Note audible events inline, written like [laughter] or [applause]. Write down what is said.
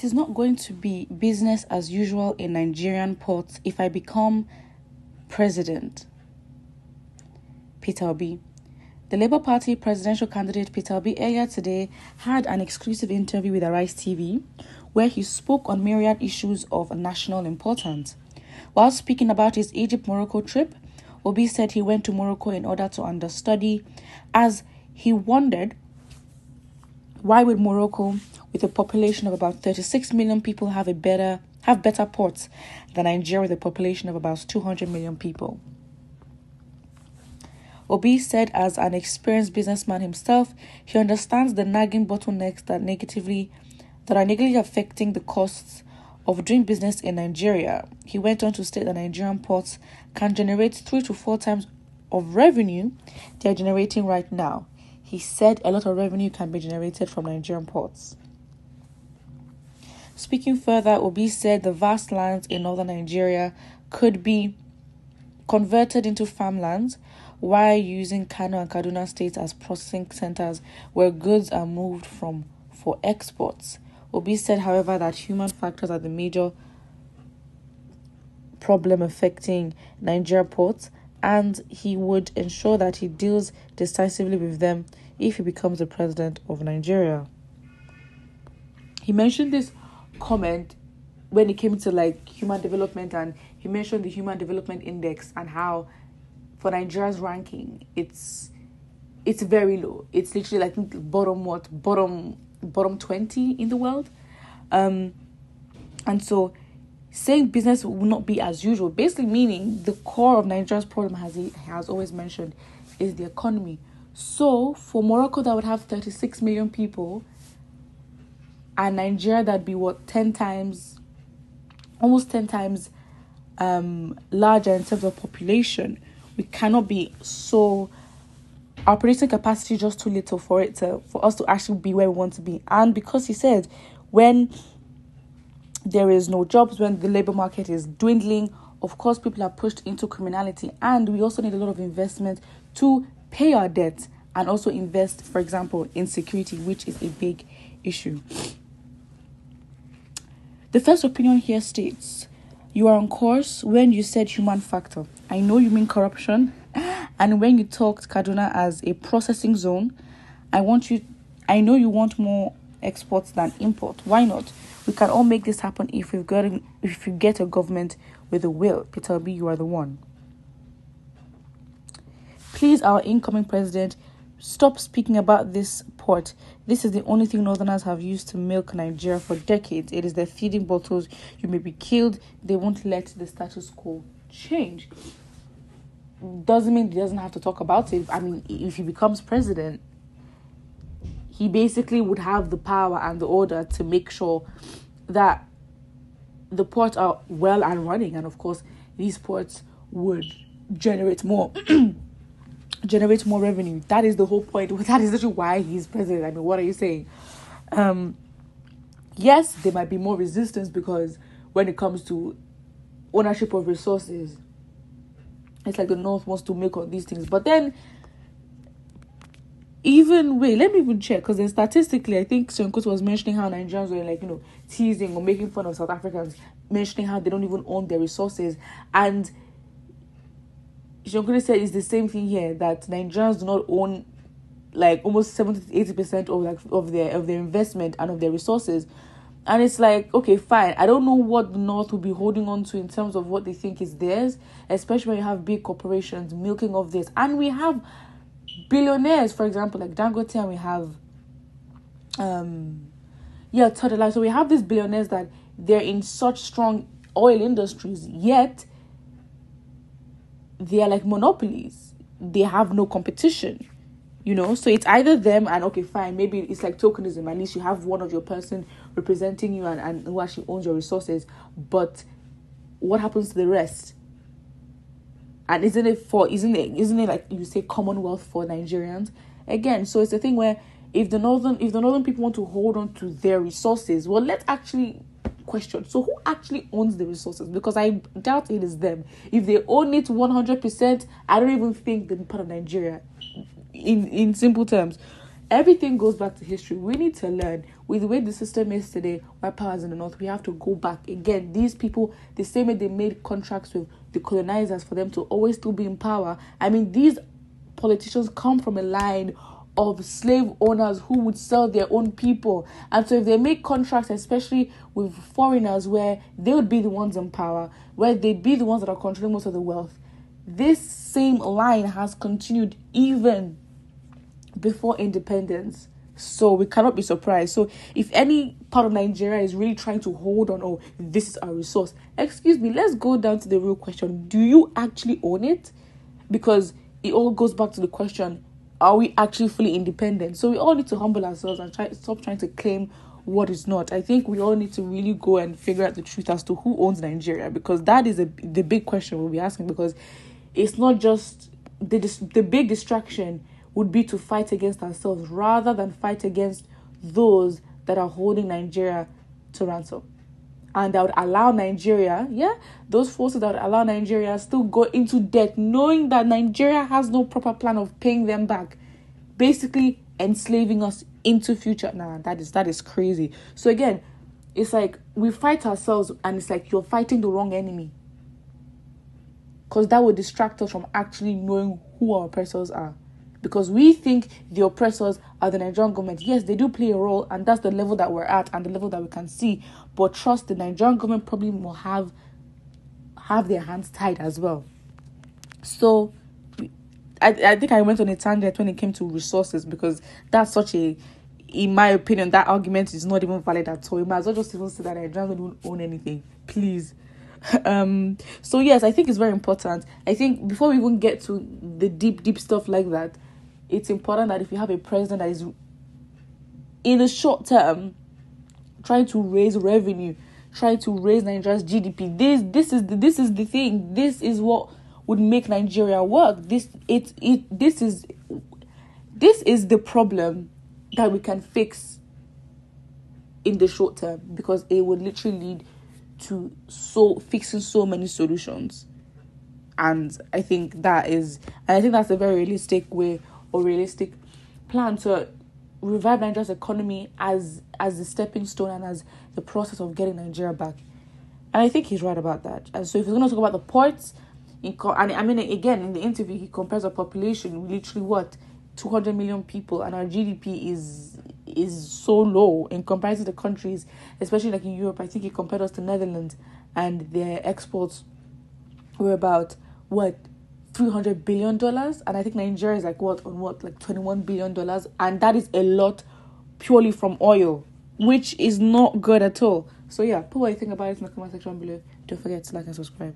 it is not going to be business as usual in Nigerian ports if I become president. Peter Obi. The Labour Party presidential candidate Peter Obi earlier today had an exclusive interview with Arise TV where he spoke on myriad issues of national importance. While speaking about his Egypt Morocco trip, Obi said he went to Morocco in order to understudy as he wondered why would Morocco with a population of about 36 million people have a better have better ports than Nigeria with a population of about 200 million people. Obi said, as an experienced businessman himself, he understands the nagging bottlenecks that negatively that are negatively affecting the costs of doing business in Nigeria. He went on to state that Nigerian ports can generate three to four times of revenue they are generating right now. He said a lot of revenue can be generated from Nigerian ports. Speaking further, Obi said the vast lands in northern Nigeria could be converted into farmlands while using Kano and Kaduna states as processing centers where goods are moved from for exports. Obi said, however, that human factors are the major problem affecting Nigeria ports and he would ensure that he deals decisively with them if he becomes the president of Nigeria. He mentioned this comment when it came to like human development and he mentioned the human development index and how for Nigeria's ranking, it's it's very low. It's literally like bottom what bottom bottom twenty in the world, um, and so saying business will not be as usual, basically meaning the core of Nigeria's problem, as he has always mentioned, is the economy. So for Morocco, that would have thirty six million people, and Nigeria that'd be what ten times, almost ten times, um, larger in terms of population we cannot be so our producing capacity is just too little for it to for us to actually be where we want to be. And because he said when there is no jobs, when the labor market is dwindling, of course people are pushed into criminality and we also need a lot of investment to pay our debt and also invest, for example, in security, which is a big issue. The first opinion here states you are on course when you said human factor. I know you mean corruption. And when you talked Kaduna as a processing zone, I want you I know you want more exports than import. Why not? We can all make this happen if we've got if you get a government with a will. Peter Obi, you are the one. Please, our incoming president, Stop speaking about this port. This is the only thing Northerners have used to milk Nigeria for decades. It is their feeding bottles. You may be killed. They won't let the status quo change. Doesn't mean he doesn't have to talk about it. I mean, if he becomes president, he basically would have the power and the order to make sure that the ports are well and running. And of course, these ports would generate more. [clears throat] generate more revenue. That is the whole point. [laughs] That is literally why he's president. I mean, what are you saying? Um, yes, there might be more resistance because when it comes to ownership of resources, it's like the North wants to make all these things. But then, even wait, let me even check because then statistically, I think Seun was mentioning how Nigerians were like you know teasing or making fun of South Africans, mentioning how they don't even own their resources. And Shokuri said it's the same thing here that Nigerians do not own like almost 70 to 80 percent of like of their of their investment and of their resources. And it's like okay fine. I don't know what the north will be holding on to in terms of what they think is theirs especially when you have big corporations milking of this. And we have billionaires for example like dangote and we have um yeah totally so we have these billionaires that they're in such strong oil industries yet they are like monopolies. They have no competition. You know, so it's either them and okay, fine, maybe it's like tokenism. At least you have one of your person representing you and, and who actually owns your resources. But what happens to the rest? And isn't it for isn't it isn't it like you say commonwealth for Nigerians? Again, so it's a thing where if the northern if the northern people want to hold on to their resources, well let's actually question. So who actually owns the resources? Because I doubt it is them. If they own it 100%, I don't even think they're part of Nigeria. In in simple terms, everything goes back to history. We need to learn. With the way the system is today, white powers in the north, we have to go back again. These people, the same way they made contracts with the colonizers for them to always still be in power. I mean, these politicians come from a line of slave owners who would sell their own people. And so if they make contracts, especially with foreigners, where they would be the ones in power, where they'd be the ones that are controlling most of the wealth, this same line has continued even before independence. So we cannot be surprised. So if any part of Nigeria is really trying to hold on, oh, this is our resource, excuse me, let's go down to the real question. Do you actually own it? Because it all goes back to the question are we actually fully independent? So we all need to humble ourselves and try stop trying to claim what is not. I think we all need to really go and figure out the truth as to who owns Nigeria because that is a, the big question we'll be asking because it's not just the the big distraction would be to fight against ourselves rather than fight against those that are holding Nigeria to ransom and that would allow Nigeria, yeah, those forces that would allow Nigeria still go into debt, knowing that Nigeria has no proper plan of paying them back, basically enslaving us into future. Nah, that is that is crazy. So again, it's like we fight ourselves, and it's like you're fighting the wrong enemy, because that would distract us from actually knowing who our oppressors are because we think the oppressors are the Nigerian government. Yes, they do play a role, and that's the level that we're at and the level that we can see. But trust the Nigerian government probably will have have their hands tied as well. So I, I think I went on a tangent when it came to resources because that's such a in my opinion, that argument is not even valid at all. You might as well just even say that Nigerians don't own anything. Please. [laughs] um so yes i think it's very important i think before we even get to the deep deep stuff like that it's important that if you have a president that is in the short term trying to raise revenue, trying to raise Nigeria's GDP. This this is the, this is the thing. This is what would make Nigeria work. This it it this is this is the problem that we can fix in the short term because it would literally lead to so fixing so many solutions. And I think that is and I think that's a very realistic way or realistic plan to revive Nigeria's economy as as the stepping stone and as the process of getting Nigeria back. And I think he's right about that. And so if he's going to talk about the ports, and I mean again in the interview he compares our population literally what 200 million people and our GDP is is so low in comparison to the countries, especially like in Europe. I think he compared us to Netherlands and their exports were about what 300 billion dollars and i think nigeria is like what on what like 21 billion dollars and that is a lot purely from oil which is not good at all. So yeah put what you think about it in the comment section below. Don't forget to like and subscribe